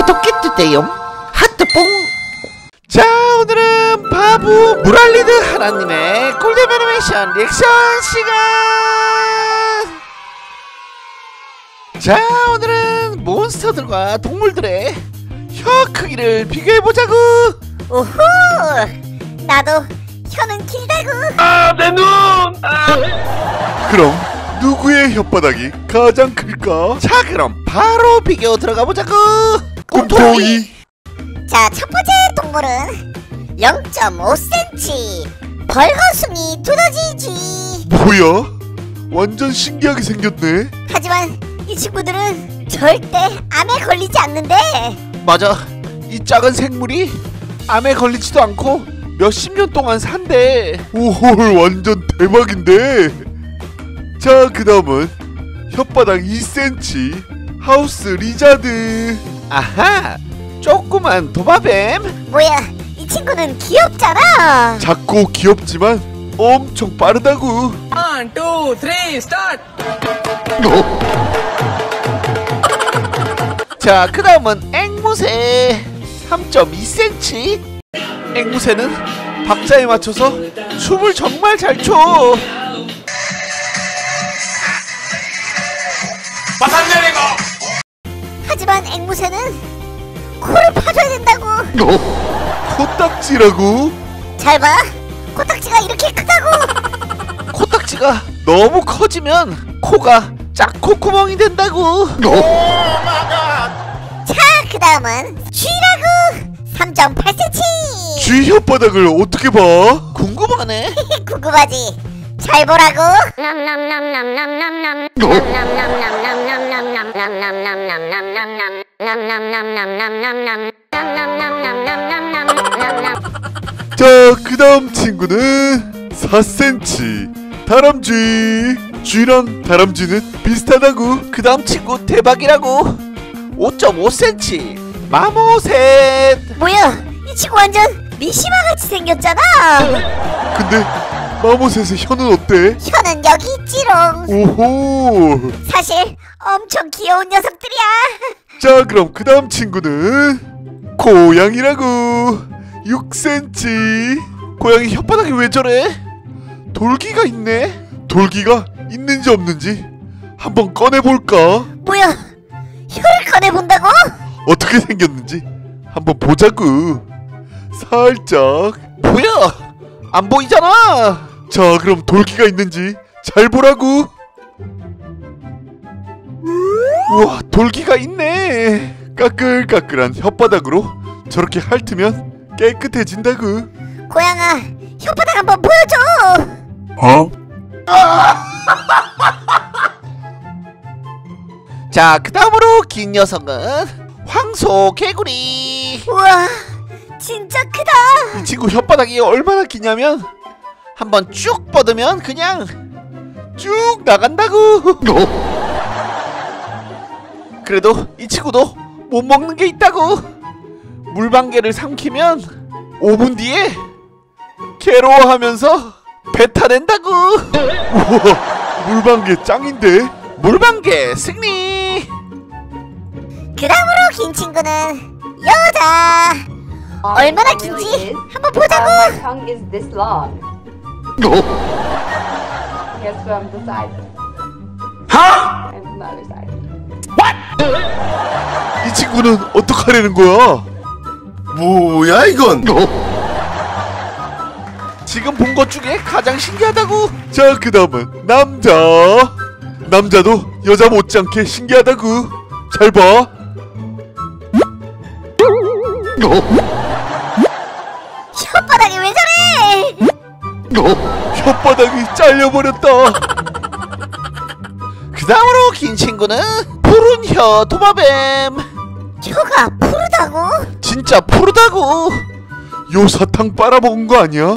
구독해주세요? 하트뽕. 자 오늘은 바보 무랄리드 하나님의 꿀잼 애니메이션 리액션 시간! 자 오늘은 몬스터들과 동물들의 혀 크기를 비교해보자구! 오호! 나도 혀는 길다고 그럼 누구의 혓바닥이 가장 클까? 자 그럼 바로 비교 들어가보자구 꿈토이? 자 첫 번째 동물은 0.5cm 벌거숭이 두더지쥐. 뭐야? 완전 신기하게 생겼네. 하지만 이 친구들은 절대 암에 걸리지 않는데. 맞아. 이 작은 생물이 암에 걸리지도 않고 몇십 년 동안 산대. 오홀 완전 대박인데. 자 그 다음은 혓바닥 2cm house lizard 아하 조그만 도마뱀? 뭐야 이 친구는 귀엽잖아. 작고 귀엽지만 엄청 빠르다고 One, two, three, start! 자, 그 다음은 앵무새. 3.2cm 앵무새는 박자에 맞춰서 춤을 정말 잘 춰. 하지만 앵무새는 코를 파줘야 된다고 코딱지라고? 잘 봐 코딱지가 이렇게 크다고 코딱지가 너무 커지면 코가 짝코 구멍이 된다고. 자그 다음은 쥐라고 3.8cm 쥐 혓바닥을 어떻게 봐? 궁금하네. 궁금하지? 잘 보라고. 자, 그 다음 친구는 4cm 다람쥐 쥐랑 다람쥐는 비슷하다고 그 다음 친구 대박이라고. 5.5cm 마모셋. 뭐야? 이 친구 완전 미시마 같이 생겼잖아. 근데 마모셋의 혀는 어때? 혀는 여기 있지롱. 오호 사실 엄청 귀여운 녀석들이야. 자 그럼 그 다음 친구는 고양이라고 6cm 고양이 혓바닥이 왜 저래? 돌기가 있네 돌기가 있는지 없는지 한번 꺼내볼까? 뭐야? 혀를 꺼내 본다고? 어떻게 생겼는지 한번 보자구 살짝 뭐야? 안 보이잖아. 자 그럼 돌기가 있는지 잘 보라고 우와 돌기가 있네. 까끌까끌한 혓바닥으로 저렇게 핥으면 깨끗해진다구 고양아, 혓바닥 한번 보여줘. 어? 자, 그 다음으로 긴 녀석은 황소 개구리. 우와, 진짜 크다. 이 친구 혓바닥이 얼마나 기냐면 한번 쭉 뻗으면 그냥 쭉 나간다고. 그래도 이 친구도 못 먹는 게 있다고. 물방개를 삼키면 5분 뒤에 괴로워하면서 뱉어낸다고. 우와 물방개 짱인데 물방개 승리. 그 다음으로 긴 친구는 여자. 얼마나 긴지 한번 보자고. 이 친구는 어떡하려는 거야? 뭐야 이건? 지금 본 것 중에 가장 신기하다고. 자, 그 다음은 남자. 남자도 여자 못지않게 신기하다구. 잘 봐. 혓바닥이 왜 저래? 혓바닥이 잘려버렸다. 그 다음으로 긴 친구는 푸른 혀 도마뱀. 혀가 푸르다고? 진짜 푸르다고. 요 사탕 빨아먹은 거 아니야?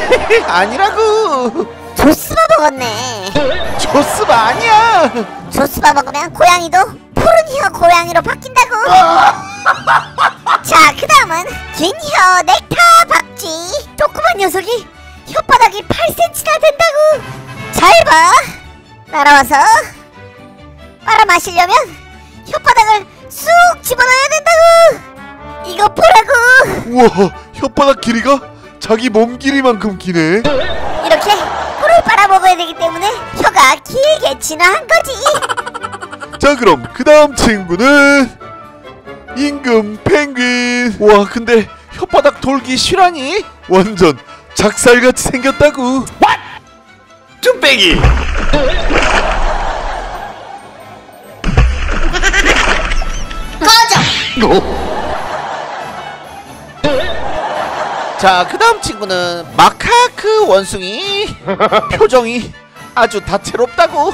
아니라고. 조스바 먹었네. 조스바 아니야. 조스바 먹으면 고양이도 푸른 혀 고양이로 바뀐다고. 자, 그 다음은 긴혀 넥타 박쥐. 조그만 녀석이 혓바닥이 8cm나 된다고. 잘 봐. 따라와서 빨아 마시려면 혓바닥을 쑥 집어넣어야 된다고. 우와 혓바닥 길이가 자기 몸 길이만큼 기네. 이렇게 꿀을 빨아 먹어야 되기 때문에 혀가 길게 진화한 거지. 자 그럼 그 다음 친구는 임금 펭귄. 와 근데 혓바닥 돌기 실하니? 완전 작살같이 생겼다고. 쭈빼기 자 그 다음 친구는 마카크 원숭이. 표정이 아주 다채롭다고.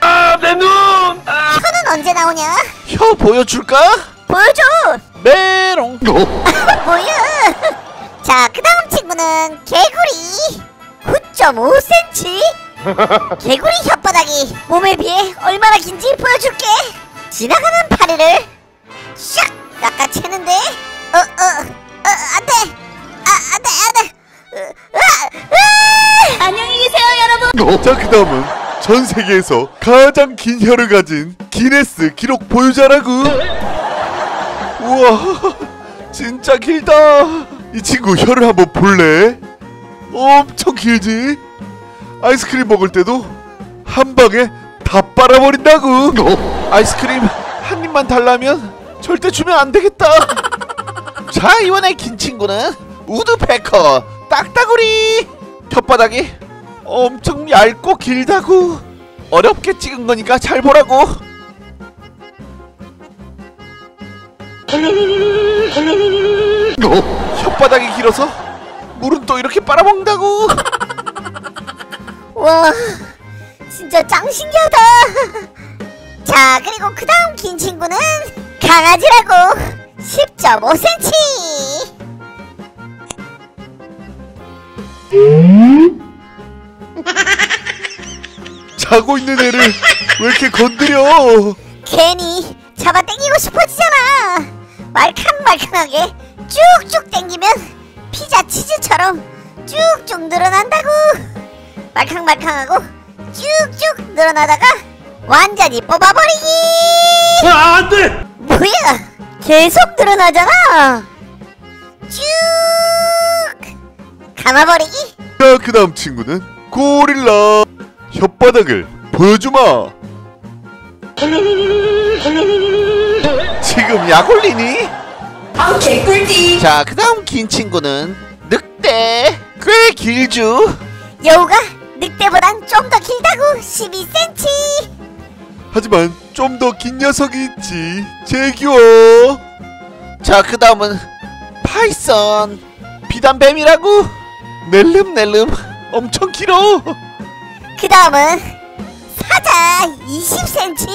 혀는 언제 나오냐? 혀 보여줄까? 보여줘! 메롱. 뭐야 자 그 다음 친구는 개구리. 9.5cm 개구리 혓바닥이 몸에 비해 얼마나 긴지 보여줄게. 지나가는 파리를 샥 깎아채는데? 어 어 어, 안 돼. 아 안 돼 안돼. 안녕히 계세요 여러분. 자 그 다음은 전 세계에서 가장 긴 혀를 가진 기네스 기록 보유자라고. 우와 진짜 길다. 이 친구 혀를 한번 볼래? 엄청 길지? 아이스크림 먹을 때도 한 방에 다 빨아버린다고. 아이스크림 한 입만 달라면 절대 주면 안 되겠다. 자 이번에 긴 친구는 우드패커 딱따구리. 혓바닥이 엄청 얇고 길다고. 어렵게 찍은 거니까 잘 보라고. 혓바닥이 길어서 물은 또 이렇게 빨아먹는다고. 와 진짜 짱 신기하다. 자 그리고 그 다음 긴 친구는 강아지라고. 10.5cm 자고 있는 애를 왜 이렇게 건드려? 괜히 잡아 당기고 싶어지잖아. 말캉말캉하게 쭉쭉 당기면 피자 치즈처럼 쭉쭉 늘어난다고. 말캉말캉하고 쭉쭉 늘어나다가 완전히 뽑아버리기. 아 안돼 뭐야? 계속 늘어나잖아. 쭉. 감아버리기. 자 그 다음 친구는 고릴라. 혓바닥을 보여주마. 지금 약 올리니? 아 개꿀띠. 자 그 다음 긴 친구는 늑대. 꽤 길죠? 여우가 늑대보단 좀 더 길다고. 12cm 하지만 좀 더 긴 녀석이 있지. 귀여워 자 그 다음은 python. 비단뱀이라고? 낼름낼름. 엄청 길어. 그 다음은 사자 20cm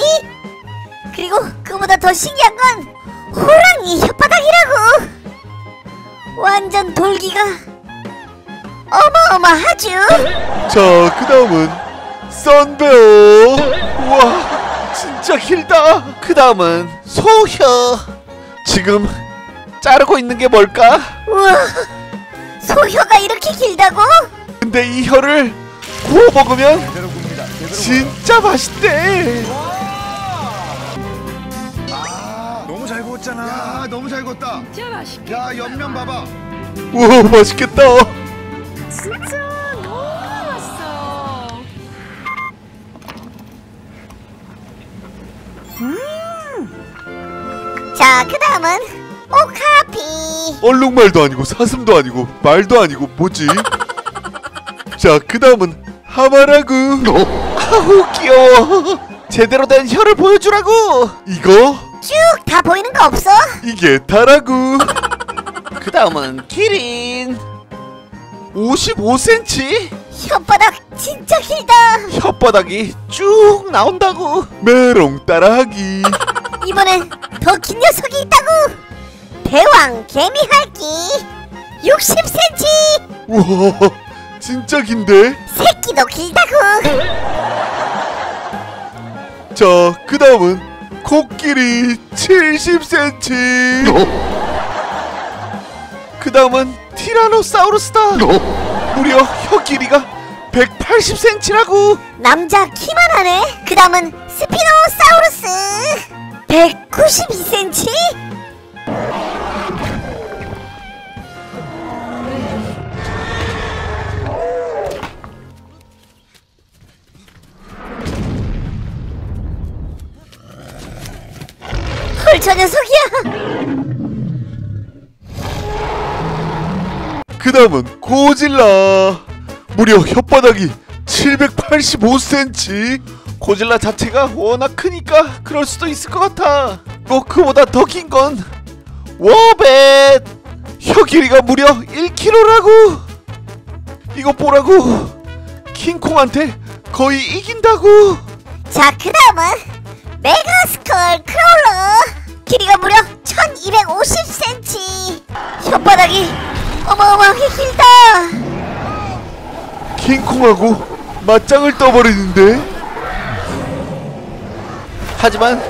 그리고 그보다 더 신기한 건 호랑이 혓바닥이라고. 완전 돌기가 어마어마하죠? 자 그 다음은 sun bear 우와 진짜 길다. 그 다음은 소혀. 지금 자르고 있는 게 뭘까? 우와 소혀가 이렇게 길다고? 근데 이 혀를 구워 먹으면 진짜 맛있대. 너무 잘 구웠잖아. 야 너무 잘 구웠다. 진짜 맛있겠다. 야 옆면 봐봐. 우와 맛있겠다. 진짜 자 그 다음은 오카피. 얼룩말도 아니고 사슴도 아니고 말도 아니고 뭐지? 자 그 다음은 하마라구. 아우 귀여워. 제대로 된 혀를 보여주라고. 이거? 쭉 다 보이는 거 없어? 이게 다라구. 그 다음은 기린. 55cm 혓바닥 진짜 길다. 혓바닥이 쭉 나온다고. 메롱 따라하기 이번엔 더 긴 녀석이 있다고! 대왕 개미핥기! 60cm 우와 진짜 긴데? 새끼도 길다고! 자 그 다음은 코끼리 70cm 그 다음은 티라노사우루스다! 무려 혀 길이가 180cm라고! 남자 키만 하네? 그 다음은 스피노사우루스 192cm? 헐, 저 녀석이야! 그 다음은 고질라! 무려 혓바닥이 785cm! 고질라 자체가 워낙 크니까 그럴 수도 있을 것 같아. 뭐 그보다 더 긴 건 워벳. 혀 길이가 무려 1kg라고. 이거 보라고. 킹콩한테 거의 이긴다고. 자 그 다음은 Mega Skullcrawler 길이가 무려 1250cm 혓바닥이 어마어마하게 길다 킹콩하고 맞짱을 떠버리는데 하지만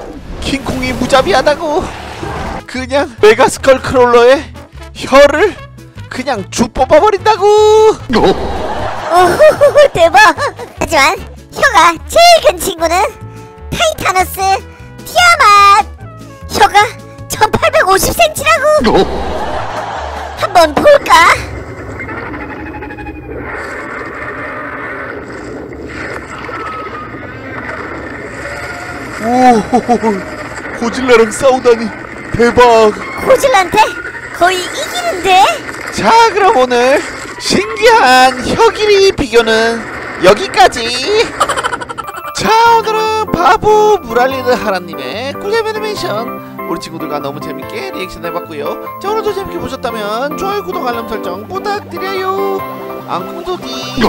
킹콩이 무자비하다고. 그냥 Mega Skullcrawler의 혀를 그냥 쭉 뽑아버린다고. 오 대박 하지만 혀가 제일 큰 친구는 Titanus 티아맛 혀가 1850cm라고 한번 볼까? 오 고질라랑 싸우다니 대박. 고질란테 거의 이기는데? 자 그럼 오늘 신기한 혀 길이 비교는 여기까지. 자 오늘은 바보 물알리는 하라님의 꿀잼 애니메이션. 우리 친구들과 너무 재밌게 리액션 해봤고요. 자 오늘도 재밌게 보셨다면 좋아요 구독 알람 설정 부탁드려요. 앙궁도디